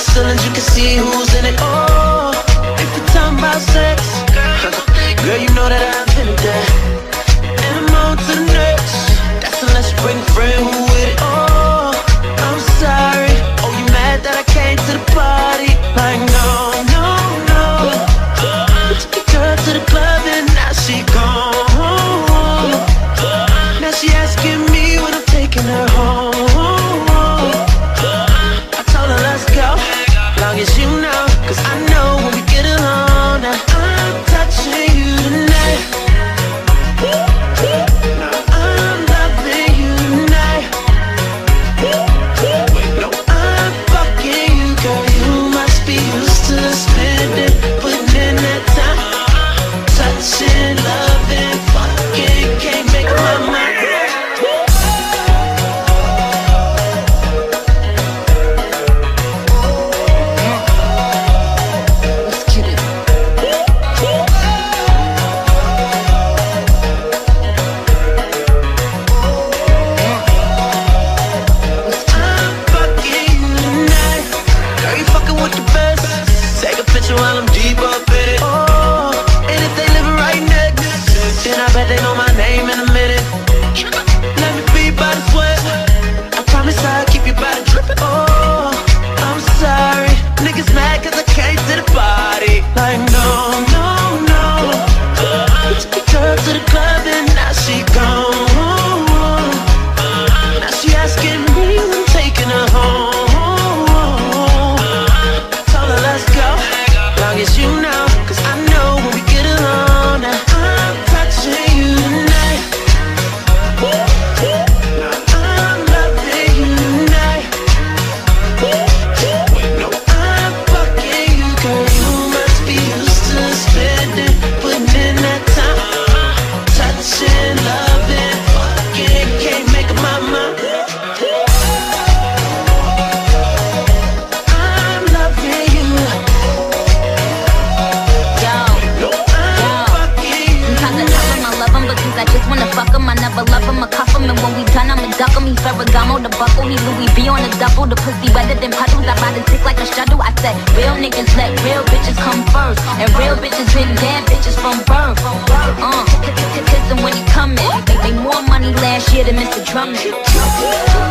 ceilings, you can see who's in it. Oh, if you're talking about sex, girl, you know that I've been there. And I'm on to the next. That's unless you bring a friend who with it. Oh, I'm sorry. Oh, you mad that I came to the party? Cause I know when we get along Duckle me Ferragamo, the buckle, he Louis V on the double. The pussy wetter than puddles, I ride the dick like a shuttle. I said, real niggas let real bitches come first. And real bitches been damn bitches from birth. Uh, when he coming. Make more money last year than Mr. Drummond.